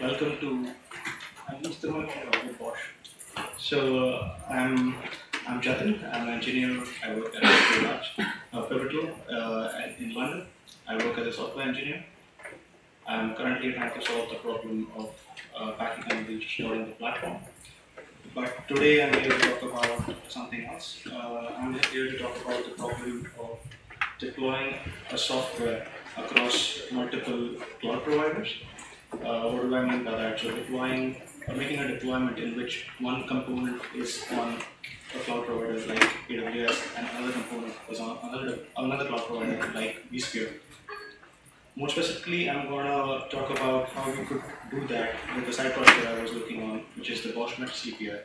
welcome to I'm instrumental of BOSH. So uh, I'm I'm Jatin. I'm an engineer. I work at uh, Pivotal uh, in London. I work as a software engineer. I'm currently trying to solve the problem of uh, backing and restoring the platform. But today I'm here to talk about something else. Uh, I'm here to talk about the problem of deploying a software across multiple cloud providers. Uh, what do I mean by that? So deploying or making a deployment in which one component is on a cloud provider like AWS and another component is on another, another cloud provider like vSphere. More specifically, I'm gonna talk about how we could do that with the side project that I was looking on, which is the BOSH Meta CPI.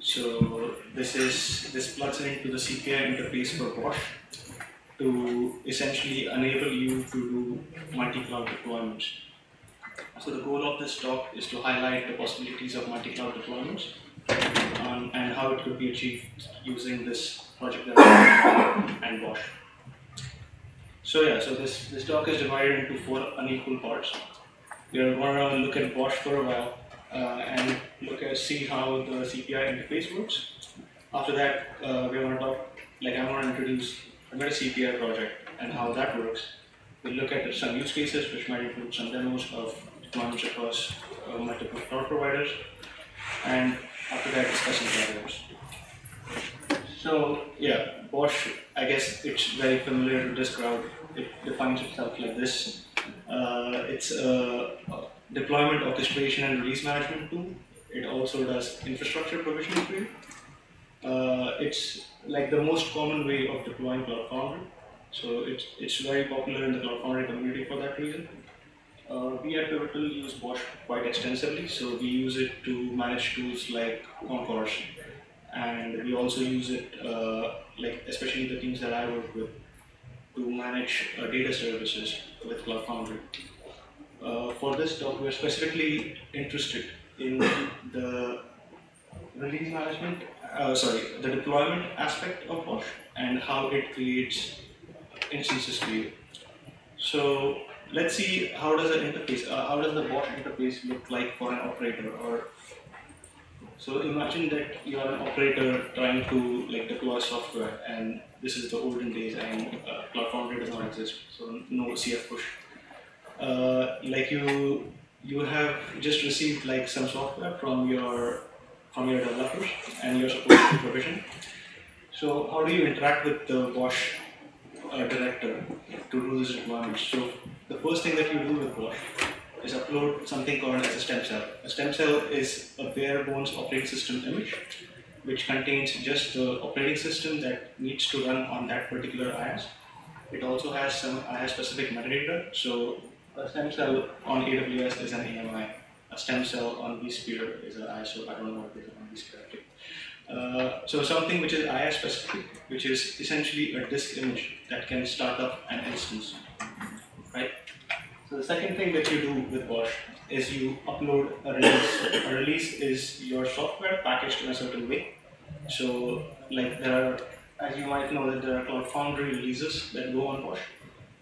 So this is this plugs into the CPI interface for BOSH to essentially enable you to do multi-cloud deployments. So the goal of this talk is to highlight the possibilities of multi-cloud deployments um, and how it could be achieved using this project and BOSH. So yeah, so this, this talk is divided into four unequal parts. We are going to look at BOSH for a while uh, and look at see how the CPI interface works. After that, uh, we're going to talk, like I'm going to introduce a meta CPI project and how that works. We'll look at some use cases, which might include some demos of deployments across uh, multiple cloud providers, and after that, discussing drivers. So yeah, BOSH, I guess it's very familiar to this crowd. It defines itself like this. Uh, it's a deployment orchestration and release management tool. It also does infrastructure provisioning for you. Uh, it's like the most common way of deploying Cloud Foundry. So it's, it's very popular in the Cloud Foundry community for that reason. Uh, we at Pivotal use BOSH quite extensively, so we use it to manage tools like Concourse, and we also use it, uh, like especially the teams that I work with, to manage uh, data services with Cloud Foundry. Uh, for this talk, we are specifically interested in the release management, uh, sorry, the deployment aspect of BOSH and how it creates instances for you. So let's see how does the interface, uh, how does the BOSH interface look like for an operator or so imagine that you are an operator trying to like deploy software and this is the olden days and uh, Cloud Foundry does not exist, so no CF push. Uh, like you you have just received like some software from your from your developers and you're supposed to provision. So how do you interact with the BOSH uh, director to do this requirement. So the first thing that you do with BOSH is upload something called as a stem cell. A stem cell is a bare bones operating system image which contains just the operating system that needs to run on that particular IaaS. It also has some IaaS specific metadata. So a stem cell on AWS is an AMI. A stem cell on vSphere is an ISO. I don't know what it is on vSphere. Uh, so something which is IaaS specific, which is essentially a disk image that can start up an instance, right? So the second thing that you do with BOSH is you upload a release. A release is your software packaged in a certain way. So like there are, as you might know, that there are Cloud Foundry releases that go on BOSH.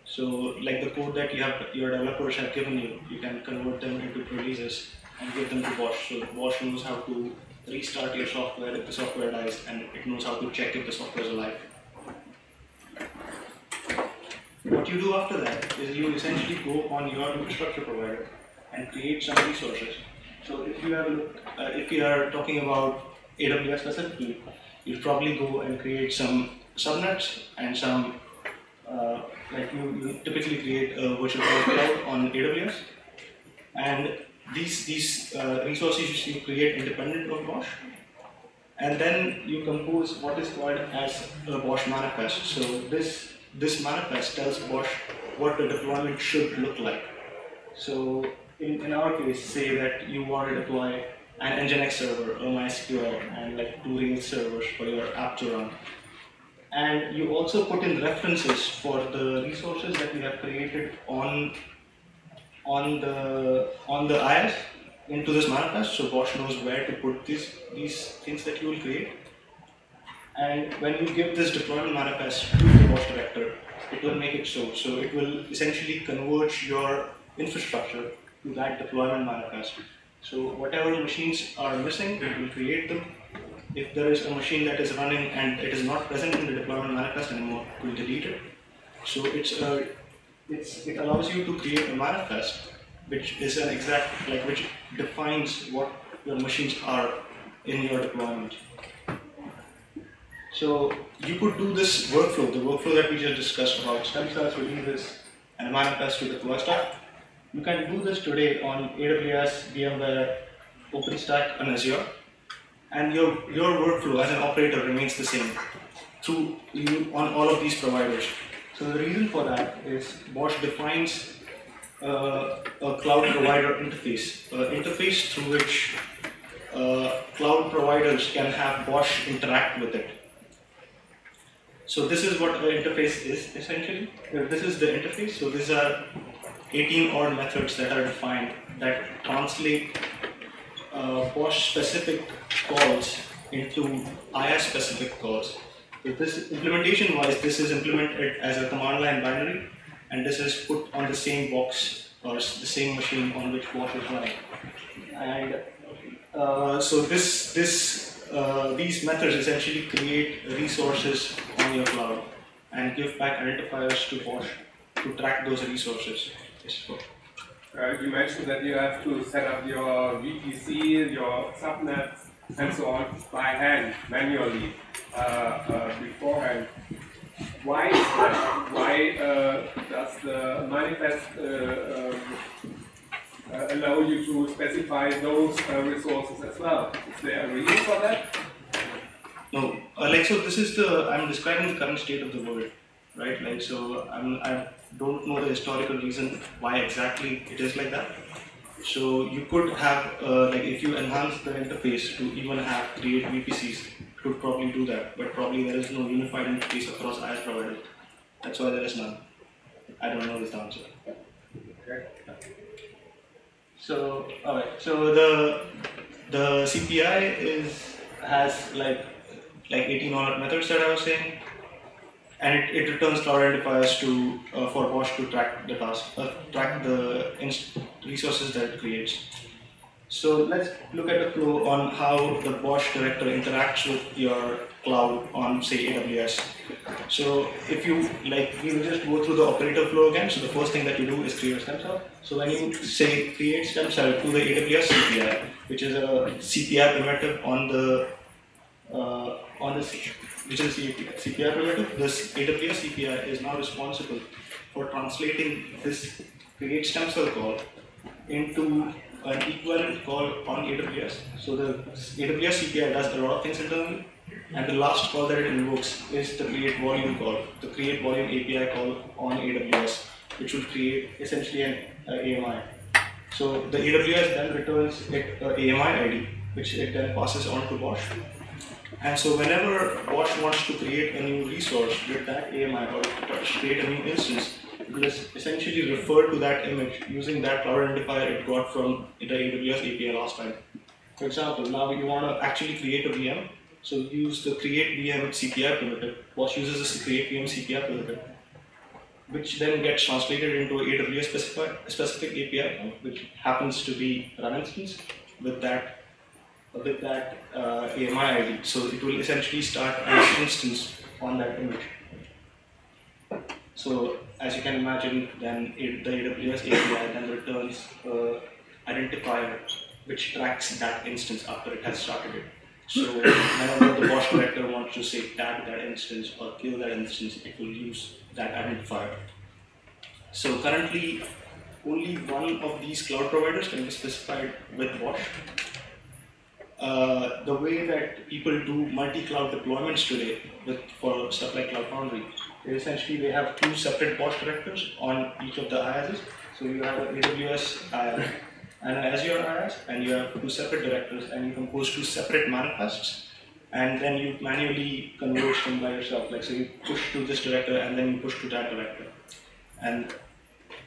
So like the code that you have, your developers have given you, you can convert them into releases and give them to BOSH. So BOSH knows how to restart your software if the software dies, and it knows how to check if the software is alive. What you do after that is you essentially go on your infrastructure provider and create some resources. So if you have a look, uh, if you are talking about AWS specifically, you'll probably go and create some subnets and some, uh, like you, you typically create a virtual cloud on AWS. And these, these uh, resources you create independent of BOSH. And then you compose what is called as a BOSH manifest. So this this manifest tells BOSH what the deployment should look like. So in, in our case, say that you want to deploy an Nginx server, a MySQL, and like two Rails servers for your app to run. And you also put in references for the resources that you have created on on the on the IaaS into this manifest, so BOSH knows where to put these these things that you will create. And when you give this deployment manifest to the BOSH director, it will make it so. So it will essentially converge your infrastructure to that deployment manifest. So whatever machines are missing, it will create them. If there is a machine that is running and it is not present in the deployment manifest anymore, it will delete it. So it's a, it's, it allows you to create a manifest which is an exact, like which defines what your machines are in your deployment. So you could do this workflow, the workflow that we just discussed about stem cells, releases, and manifest to deploy stuff. You can do this today on AWS, VMware, OpenStack, and Azure. And your, your workflow as an operator remains the same through you on all of these providers. So the reason for that is BOSH defines uh, a cloud provider interface, an interface through which uh, cloud providers can have BOSH interact with it. So this is what the interface is essentially. This is the interface. So these are 18 odd methods that are defined that translate uh, BOSH specific calls into IaaS specific calls. So this implementation wise, this is implemented as a command line binary and this is put on the same box or the same machine on which BOSH is running. And uh, so this, this, uh, these methods essentially create resources on your cloud and give back identifiers to BOSH to track those resources. Uh, you mentioned that you have to set up your VPC, your subnets, and so on by hand, manually, uh, uh, beforehand. Why is that? Why uh, does the manifest uh, um, uh, allow you to specify those resources as well? Is there a reason for that? No, like so. This is the I'm describing the current state of the world, right? Like so, I'm I don't know the historical reason why exactly it is like that. So you could have, uh, like if you enhance the interface to even have create VPCs, could probably do that, but probably there is no unified interface across IaaS providers. That's why there is none. I don't know this answer. Okay. So, alright, so the the CPI is has like like 18 methods that I was saying and it, it returns cloud identifiers to uh, for BOSH to track the task, uh, track the resources that it creates. So let's look at the flow on how the BOSH director interacts with your cloud on say AWS. So if you like, we will just go through the operator flow again. So the first thing that you do is create a stem cell. So when you say create stem cell to the AWS CPI, which is a CPI primitive on the uh, on the which is CPI primitive, this AWS CPI is now responsible for translating this create stem cell call into an equivalent call on AWS. So the AWS CPI does a lot of things internally, and the last call that it invokes is the create volume call, the create volume API call on AWS, which will create essentially an uh, AMI. So the AWS then returns it uh, AMI ID, which it then passes on to BOSH and so whenever BOSH wants to create a new resource with that AMI or create a new instance, it will essentially refer to that image using that cloud identifier it got from the AWS API last time. For example, now you want to actually create a VM, so use the create VM CPI primitive. BOSH uses the create VM CPI primitive, which then gets translated into AWS specific, specific API, which happens to be run instance with that with that uh, AMI ID. So it will essentially start an instance on that image. So as you can imagine, then it, the AWS API then returns uh, identifier which tracks that instance after it has started it. So whenever the BOSH director wants to say tag that instance or kill that instance, it will use that identifier. So currently, only one of these cloud providers can be specified with BOSH, uh, the way that people do multi-cloud deployments today with, for stuff like Cloud Foundry, essentially they have two separate BOSH directors on each of the IaaSes. So you have an AWS IaaS and an Azure IaaS, and you have two separate directors, and you compose two separate manifests, and then you manually converge them by yourself. Like so, you push to this director, and then you push to that director. And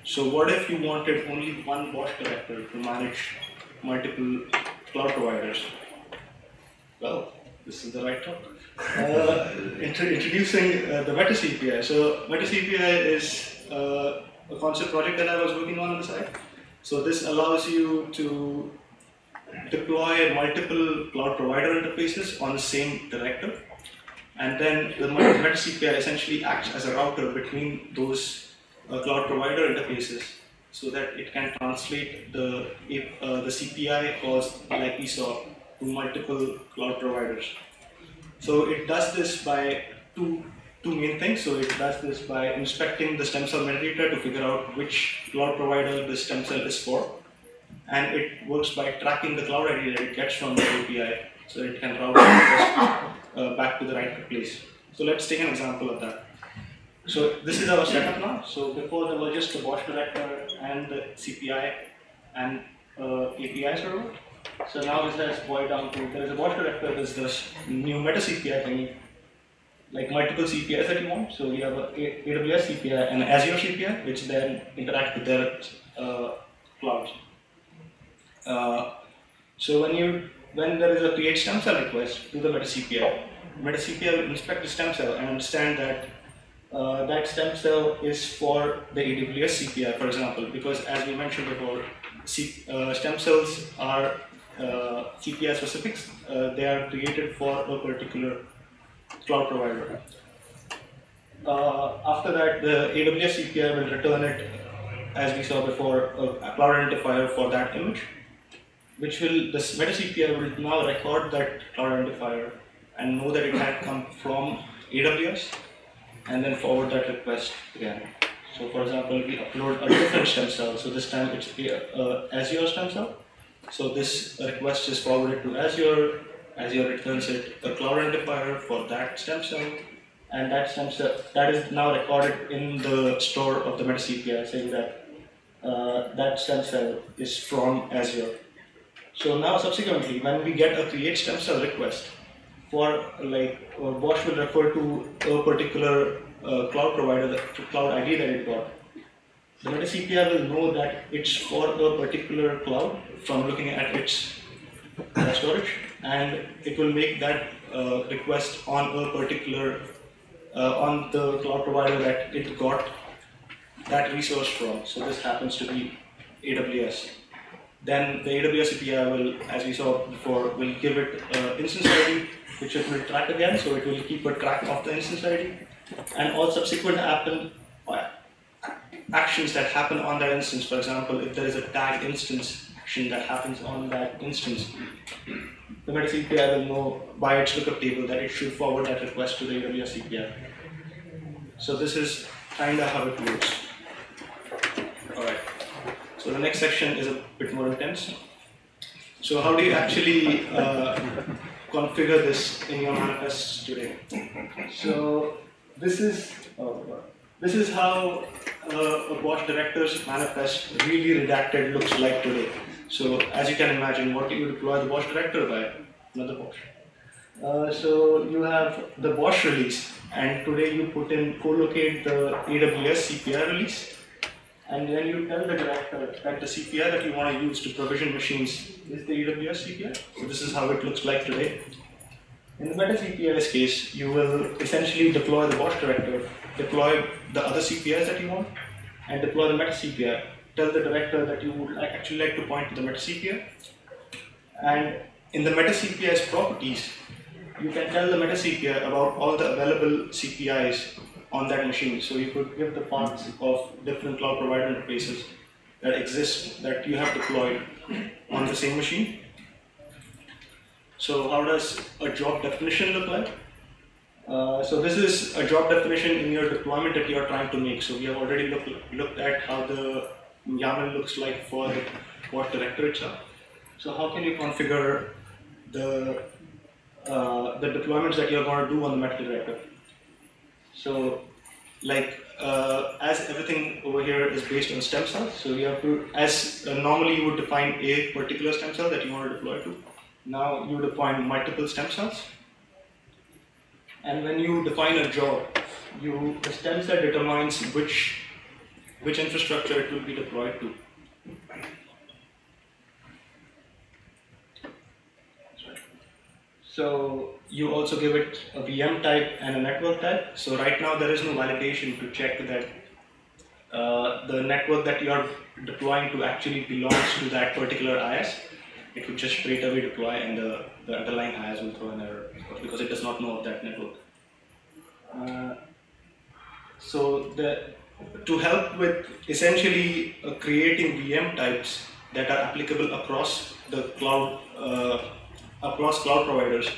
so, what if you wanted only one BOSH director to manage multiple cloud providers? Well, this is the right talk. Uh, introducing uh, the Meta CPI. So Meta CPI is uh, a concept project that I was working on on the side. So this allows you to deploy multiple cloud provider interfaces on the same director. And then the Meta CPI essentially acts as a router between those uh, cloud provider interfaces so that it can translate the, uh, the CPI calls like we saw to multiple cloud providers. So it does this by two, two main things. So it does this by inspecting the stem cell metadata to figure out which cloud provider the stem cell is for. And it works by tracking the cloud ID that it gets from the API so it can route it uh, back to the right place. So let's take an example of that. So this is our setup now. So before there was just the BOSH director and the CPI and uh, API server. So now this has boiled down to there is a BOSH director, there's this new Meta CPI thing, like multiple CPIs that you want. So we have a AWS CPI and Azure CPI, which then interact with their uh, clouds. Uh, so when you when there is a create stem cell request to the Meta CPI, Meta CPI will inspect the stem cell and understand that uh, that stem cell is for the AWS CPI, for example, because as we mentioned before, C, uh, stem cells are uh, CPI specifics. Uh, they are created for a particular cloud provider. Uh, after that, the AWS CPI will return it, as we saw before, a cloud identifier for that image, which will, this Meta CPI will now record that cloud identifier and know that it had come from AWS and then forward that request again. So for example, we upload a different stem cell. So this time it's uh, Azure stem cell. So this request is forwarded to Azure. Azure returns it a cloud identifier for that stem cell, and that stem cell that is now recorded in the store of the Meta CPI, saying that uh, that stem cell is from Azure. So now subsequently, when we get a create stem cell request for like uh, BOSH will refer to a particular uh, cloud provider, the cloud ID that it got. The Meta CPI will know that it's for a particular cloud from looking at its uh, storage, and it will make that uh, request on a particular uh, on the cloud provider that it got that resource from. So this happens to be AWS. Then the AWS API will, as we saw before, will give it uh, instance ID, which it will track again. So it will keep a track of the instance ID, and all subsequent happen actions that happen on that instance. For example, if there is a tag instance action that happens on that instance, the Meta CPI will know by its lookup table that it should forward that request to the AWS CPI. So this is kind of how it works. All right. So the next section is a bit more intense. So how do you actually uh, configure this in your manifest today? So this is oh, this is how uh, a BOSH director's manifest really redacted looks like today. So as you can imagine, what you deploy the BOSH director by? Another BOSH. Uh, so you have the BOSH release, and today you put in co-locate the AWS CPI release, and then you tell the director that the CPI that you want to use to provision machines is the AWS CPI. So this is how it looks like today. In the Meta CPI's case, you will essentially deploy the BOSH director deploy the other CPIs that you want, and deploy the meta CPI. Tell the director that you would actually like to point to the meta CPI. And in the meta CPI's properties, you can tell the meta CPI about all the available CPIs on that machine. So you could give the paths of different cloud provider interfaces that exist that you have deployed on the same machine. So how does a job definition look like? Uh, so this is a job definition in your deployment that you are trying to make. So we have already look, looked at how the YAML looks like for the BOSH director itself. So how can you configure the uh, the deployments that you're going to do on the Meta director? So like uh, as everything over here is based on stem cells, so you have to, as uh, normally you would define a particular stem cell that you want to deploy to. Now you would define multiple stem cells and when you define a job, you the stem cell determines which which infrastructure it will be deployed to. So you also give it a VM type and a network type. So right now there is no validation to check that uh, the network that you are deploying to actually belongs to that particular IaaS, it would just straight away deploy and the, the underlying IaaS will throw an error because it does not know of that network. Uh, so the, to help with essentially uh, creating VM types that are applicable across the cloud, uh, across cloud providers,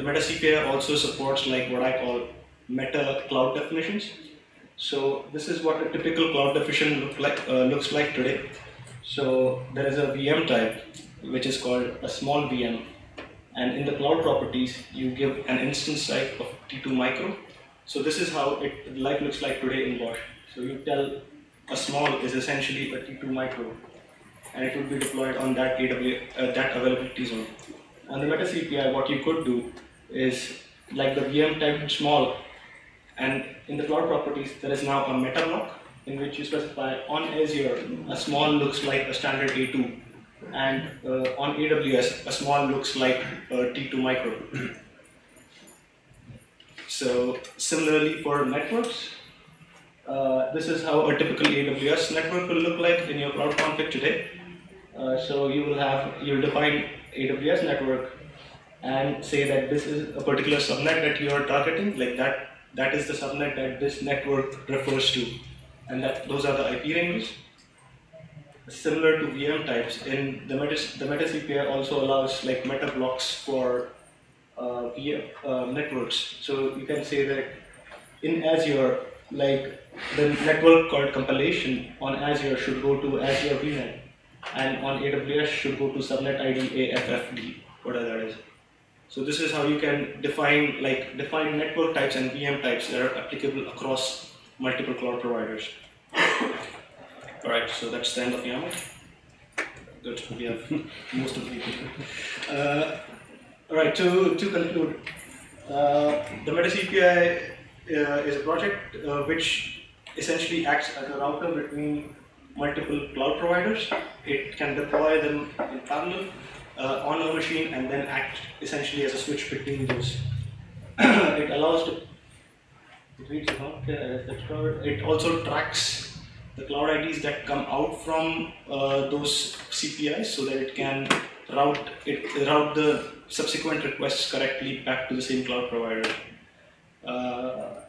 the Meta CPI also supports like what I call meta cloud definitions. So this is what a typical cloud definition look like, uh, looks like today. So there is a VM type which is called a small VM and in the cloud properties you give an instance type of T2 micro. So this is how it life looks like today in BOSH. So you tell a small is essentially a T2 micro and it will be deployed on that AWS, uh, that availability zone. On the Meta CPI what you could do is like the VM type small and in the cloud properties, there is now a meta block in which you specify on Azure, a small looks like a standard A2, and uh, on AWS, a small looks like a T2 micro. so similarly for networks, uh, this is how a typical AWS network will look like in your cloud config today. Uh, so you will have, you'll define AWS network and say that this is a particular subnet that you are targeting, like that that is the subnet that this network refers to. And that those are the IP ranges. Similar to VM types, in the Meta, the Meta CPI also allows like meta blocks for uh, VM uh, networks. So you can say that in Azure, like the network called compilation on Azure should go to Azure VNet, and on AWS should go to subnet ID AFFD, whatever that is. So this is how you can define like define network types and VM types that are applicable across multiple cloud providers. All right, so that's the end of YAML. Good, we have most of the people. Uh, all right, to, to conclude, uh, the MetaCPI uh, is a project uh, which essentially acts as a router between multiple cloud providers. It can deploy them in parallel uh, on a machine and then act essentially as a switch between those. it allows to it reads It also tracks the cloud IDs that come out from uh, those CPIs so that it can route it route the subsequent requests correctly back to the same cloud provider. Uh,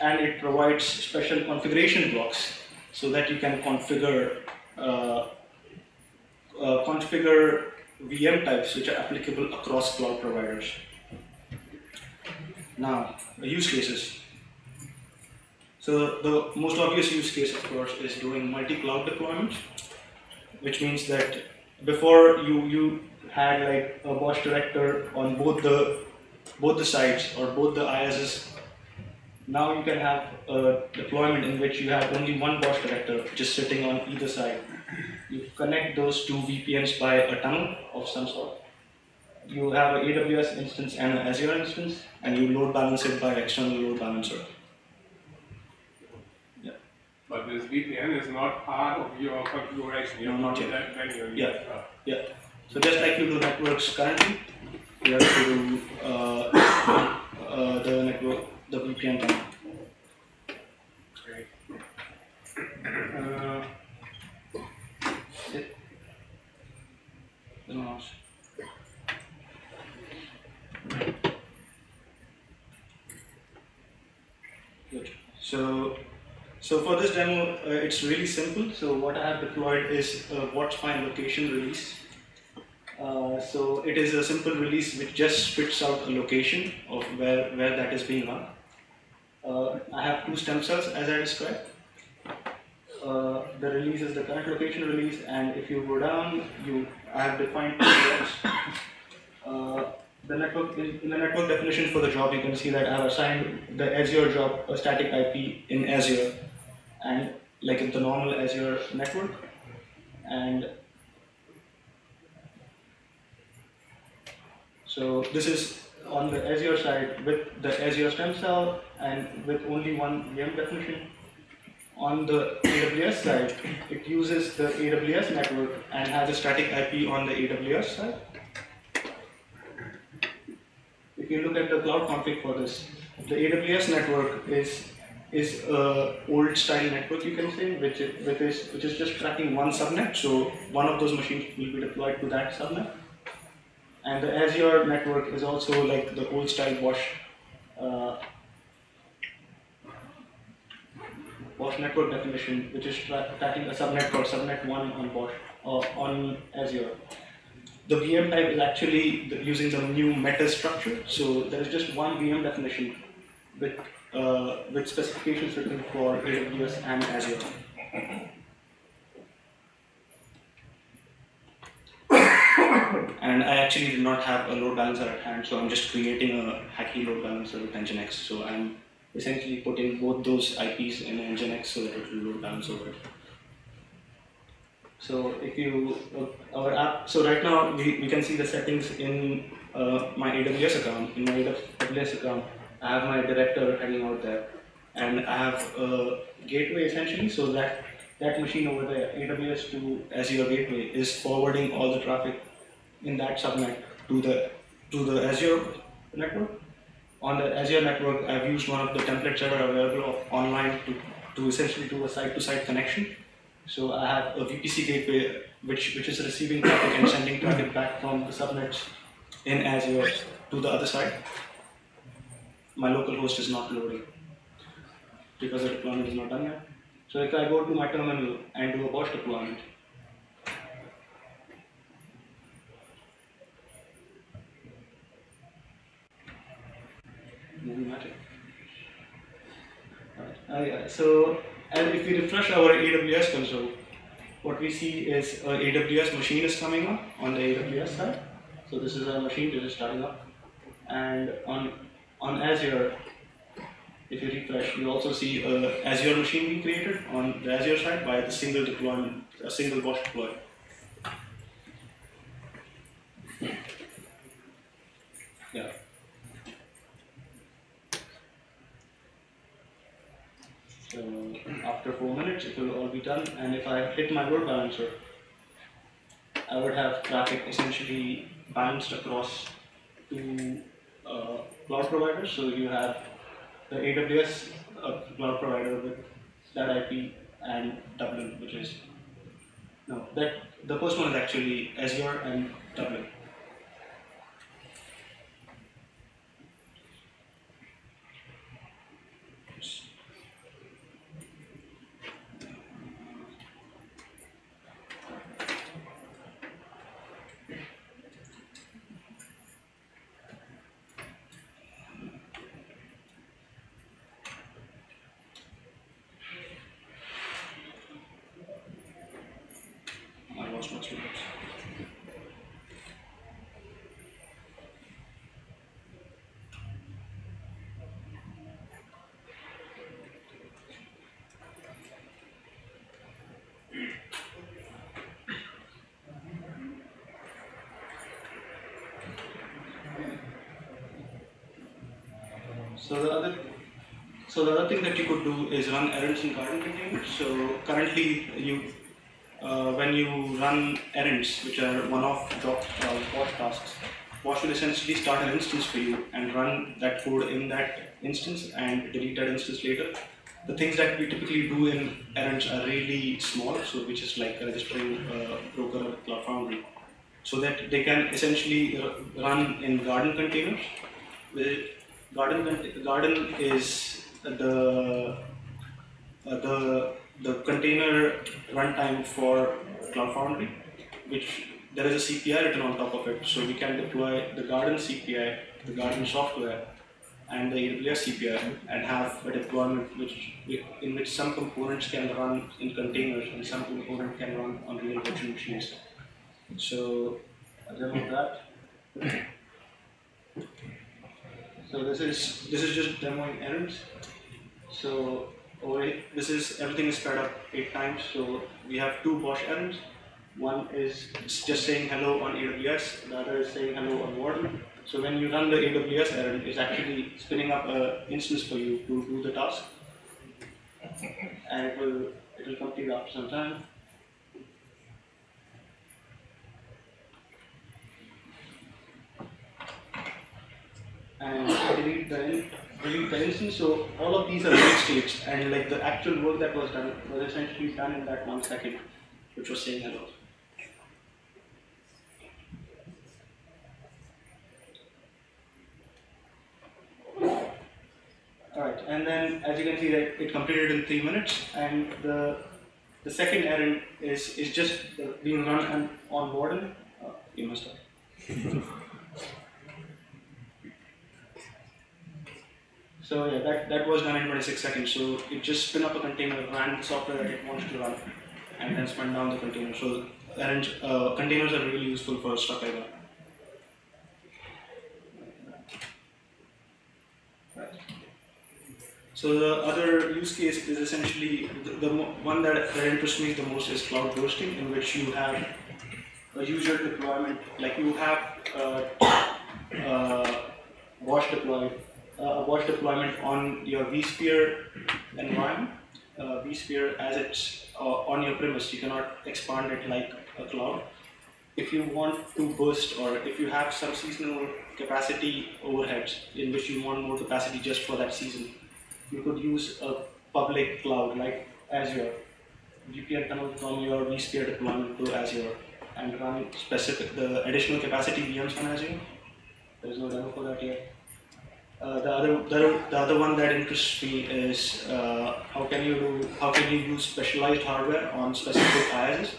and it provides special configuration blocks so that you can configure uh, uh configure VM types which are applicable across cloud providers. Now, use cases. So the most obvious use case, of course, is doing multi-cloud deployments, which means that before you you had like a BOSH director on both the both the sides or both the IaaSes. Now you can have a deployment in which you have only one BOSH director just sitting on either side connect those two VPNs by a tunnel of some sort. You have an AWS instance and an Azure instance, and you load balance it by external load balancer. Yeah. But this VPN is not part of your configuration. You no, not yet. Yeah. Yeah. So just like you do networks currently, you have to do uh, uh, the network, the VPN tunnel. Great. Uh, Good. So, so for this demo, uh, it's really simple. So what I have deployed is a watch find location release. Uh, so it is a simple release which just spits out a location of where, where that is being run. Uh, I have two stem cells as I described. Uh, the release is the current location release, and if you go down, you I have defined two jobs. The network in, in, the network definition for the job, you can see that I have assigned the Azure job a static IP in Azure, and like in the normal Azure network, and so this is on the Azure side with the Azure stem cell and with only one VM definition on the AWS side, it uses the AWS network and has a static IP on the AWS side. If you look at the cloud config for this, the AWS network is is a old style network you can say, which is, which is which is just tracking one subnet. So one of those machines will be deployed to that subnet. And the Azure network is also like the old style BOSH uh, BOSH network definition, which is tra- tracking a subnet called subnet one on BOSH or on Azure. The VM type is actually using the new meta structure. So there is just one VM definition with uh, with specifications written for AWS and Azure. and I actually did not have a load balancer at hand, so I'm just creating a hacky load balancer with Nginx. So I'm essentially putting both those IPs in Nginx so that it will load balance over it. So if you uh, our app, so right now we, we can see the settings in uh, my AWS account. In my AWS account, I have my director hanging out there, and I have a gateway essentially, so that that machine over there, AWS to Azure gateway, is forwarding all the traffic in that subnet to the to the Azure network. On the Azure network, I've used one of the templates that are available online to, to essentially do a site-to-site connection. So I have a VPC gateway which which is receiving traffic and sending traffic back from the subnets in Azure to the other side. My local host is not loading because the deployment is not done yet. So if I go to my terminal and do a BOSH deployment, movie magic. Alright, uh, so and if we refresh our AWS console, what we see is a AWS machine is coming up on the AWS side. So this is a machine that is starting up, and on on Azure, if you refresh, you also see a Azure machine being created on the Azure side by the single deployment, a single BOSH deploy. Yeah. So after four minutes, it will all be done. And if I hit my load balancer, I would have traffic essentially balanced across two uh, cloud providers. So you have the AWS uh, cloud provider with that IP and Dublin, which is no that the first one is actually Azure and Dublin. Lost. So the other so the other thing that you could do is run errands in garden containers. So currently you when you run errands, which are one-off job uh, tasks, Bosch will essentially start an instance for you and run that code in that instance and delete that instance later. The things that we typically do in errands are really small, so which is like registering a broker or Cloud Foundry, so that they can essentially run in garden containers. Garden garden is the uh, the the container runtime for Cloud Foundry, which there is a CPI written on top of it, so we can deploy the Garden CPI, the Garden software, and the AWS CPI, and have a deployment which in which some components can run in containers and some component can run on real virtual machines. So, a demo of that. So this is this is just demoing errands. So here, this is everything is spread up eight times. So we have two BOSH errands. One is just saying hello on AWS. The other is saying hello on Warden. So when you run the AWS errand, it's actually spinning up an instance for you to do the task, and it will it will complete after some time. And delete the the instance. So all of these are real states, and like the actual work that was done was essentially done in that one second, which was saying hello. Alright, and then as you can see that it completed in three minutes and the the second errand is, is just being run on, on Warden. Uh, you must have. so yeah, that, that was done in 26 seconds. So it just spin up a container, ran the software that it wants to run, and then spun down the container. So uh, containers are really useful for stuff like that. So the other use case is essentially the, the one that, that interests me the most is cloud hosting, in which you have a user deployment, like you have uh, uh, BOSH deployed, uh, a BOSH deployment on your vSphere environment. Uh, vSphere as it's uh, on your premise, you cannot expand it like a cloud. If you want to burst or if you have some seasonal capacity overheads in which you want more capacity just for that season, you could use a public cloud like Azure. You can connect from your vSphere deployment to Azure and run specific the additional capacity VMs on Azure. There is no demo for that yet. Uh, the other the, other- the other one that interests me is uh, how can you do how can you use specialized hardware on specific IaaS.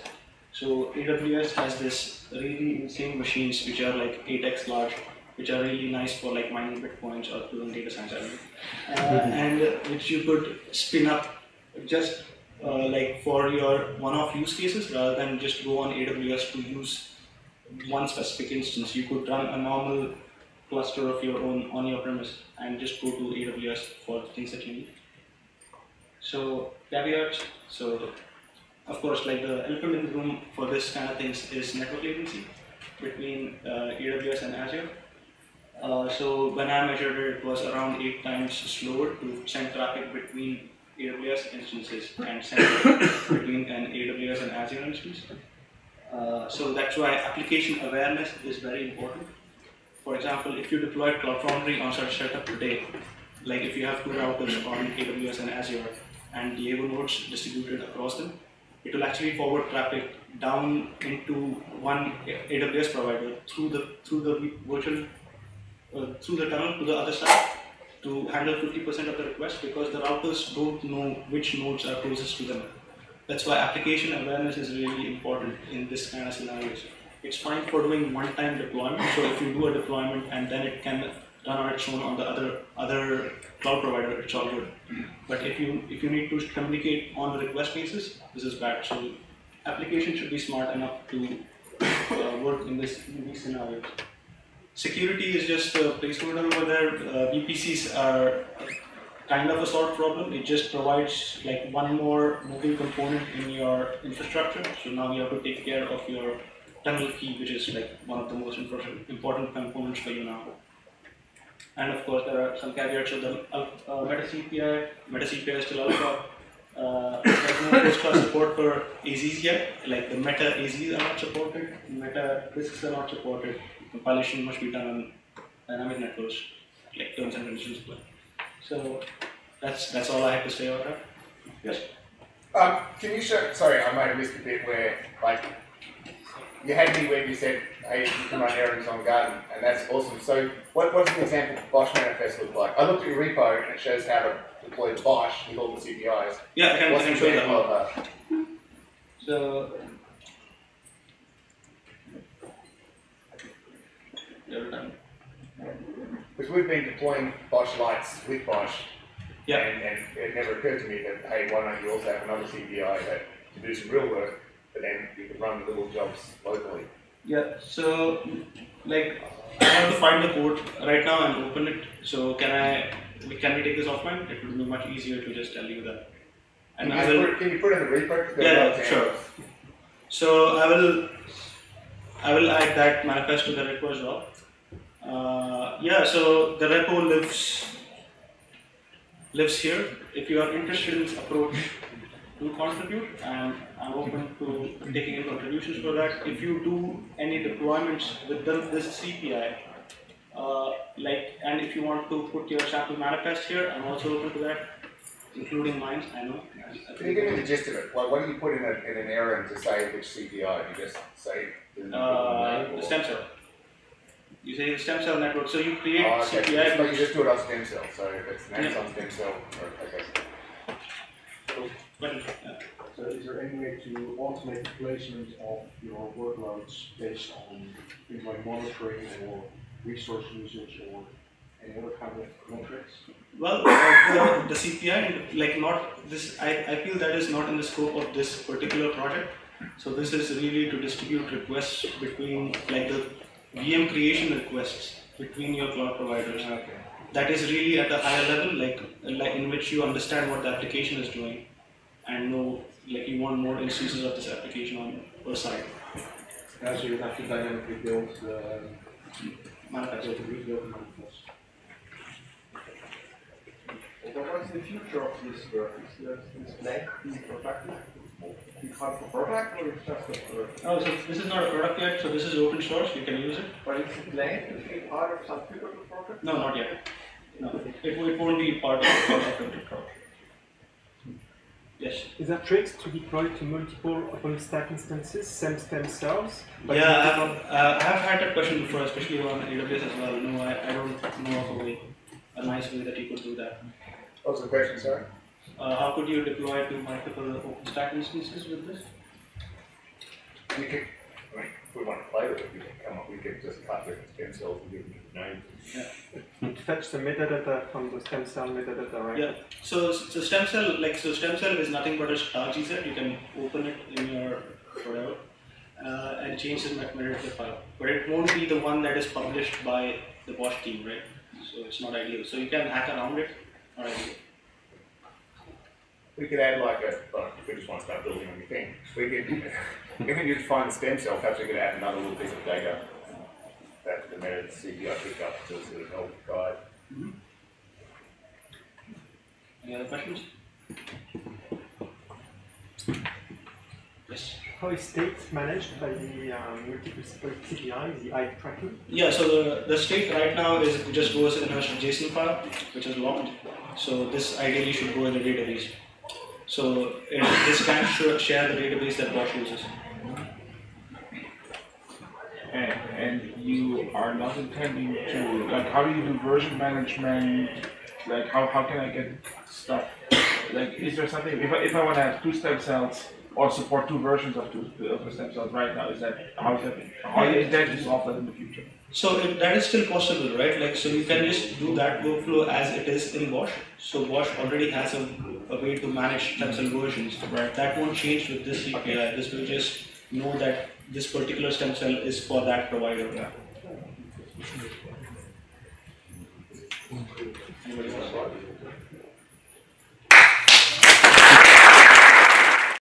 So AWS has this really insane machines which are like 8x large, which are really nice for like mining bitcoins or doing data science, I know. uh, and uh, which you could spin up just uh, like for your one-off use cases rather than just go on AWS to use one specific instance. You could run a normal cluster of your own on your premise and just go to AWS for things that you need. So caveats. So of course, like the elephant in the room for this kind of things is network latency between uh, AWS and Azure. Uh, so when I measured it, it was around eight times slower to send traffic between AWS instances and send between an AWS and Azure instance. Uh, so that's why application awareness is very important. For example, if you deploy Cloud Foundry on such setup today, like if you have two routers on AWS and Azure and Diego nodes distributed across them, it will actually forward traffic down into one AWS provider through the through the virtual uh, through the tunnel to the other side to handle 50% of the requests because the routers don't know which nodes are closest to them. That's why application awareness is really important in this kind of scenarios. It's fine for doing one-time deployment. So if you do a deployment and then it can run on its own on the other other cloud provider, it's all good. But if you if you need to communicate on the request basis, this is bad. So application should be smart enough to uh, work in this in these scenarios. Security is just a placeholder over there. Uh, VPCs are kind of a solved problem. It just provides like one more moving component in your infrastructure. So now you have to take care of your tunnel key, which is like one of the most important important components for you now. And of course, there are some caveats of the uh, Meta CPI. Meta CPI is still alpha. Uh, there's no post-class support for AZs yet. Like the Meta AZs are not supported. Meta disks are not supported. Compilation must be done on dynamic networks, like terms and conditions. apply. So that's that's all I have to say about that. Yes. Um, can you show? Sorry, I might have missed the bit where like you had me when you said, "Hey, you can run errands on Garden," and that's awesome. So, what what does an example BOSH manifest look like? I looked at your repo and it shows how to deploy BOSH with all the CPIs. Yeah, I can, I What's can show you that one. that? So you're. Because we've been deploying BOSH Lites with BOSH, Yeah. and, and it never occurred to me that hey, why don't you also have another CPI that to do some real work, but then you could run the little jobs locally. Yeah, so like I have to find the code right now and open it. So can I can we take this offline? It would be much easier to just tell you that. Can And you, I will put, it- can you put in the repo? Yeah, yeah, examples. so I will I will add that manifest to the repo as well. Uh, yeah, so the repo lives lives here. If you are interested in this approach, do contribute, and I'm open to taking in contributions for that. If you do any deployments with the, this CPI, uh, like and if you want to put your sample manifest here, I'm also open to that, including mine, I know. Can you give me the gist of it? Like, what do you put in, a, in an error to say which CPI? You just say the, Uh, the stem cell. You say the stem cell network, so you create Oh, okay. CPI. But you just do it on stem cell. So if it's an Yeah. axon stem cell, or, okay. So is there any way to automate the placement of your workloads based on things like monitoring or resource usage or any other kind of metrics? Well, uh, the, the CPI, like not this, I, I feel that is not in the scope of this particular project. So this is really to distribute requests between, like the VM creation requests between your cloud providers. Okay. That is really at a higher level, like, like in which you understand what the application is doing and know, like you want more instances of this application on per site. Yeah, so you have to dynamically build uh, the, Manifest. build the rebuild manifest. What is the future of this work? Is this, this blank being productive? Become a product or it's just a work? Oh, so this is not a product yet, so this is open source, you can use it. But it's a blank to be part of some pivotal project? No, not yet. No, it, it won't be part of the project. Yes. Is that tricks to deploy to multiple OpenStack instances, same stem cells? but Yeah, I've, uh, I have had that question before, especially on AWS as well. No, I, I don't know of a way, a nice way that you could do that. What was the question, sorry? Uh, how could you deploy to multiple OpenStack instances with this? We could, I mean, if we want to play with it, we can come up, we could just cut the stem cells and give them names. to fetch the metadata from the stem cell metadata, right? Yeah. So, so stem cell, like so, stem cell is nothing but a tar GZ. You can open it in your whatever uh, and change the metadata file, but it won't be the one that is published by the BOSH team, right? So it's not ideal. So you can hack around it. Not ideal. We could add like a, well, if we just want to start building on your thing, we could, if we just find the stem cell, perhaps we could add another little piece of data that the meta CPI picked up to sort of help guide. Any other questions? Yes. How is state managed by the um, multiple CPI, the eye tracking? Yeah, so the, the state right now is it just goes in a JSON file, which is locked. So this ideally should go in the database. So it, this can share the database that BOSH uses. And, and you are not intending to, like, how do you do version management? Like, how, how can I get stuff? Like, is there something, if I, if I want to have two stem cells or support two versions of two of the stem cells right now, is that, how is that, how you intend to solve that in the future? So it, that is still possible, right? Like so you can just do that workflow as it is in BOSH. So BOSH already has a, a way to manage stem cell versions. Right. That won't change with this API. This will just know that this particular stem cell is for that provider. Yeah. Anybody else?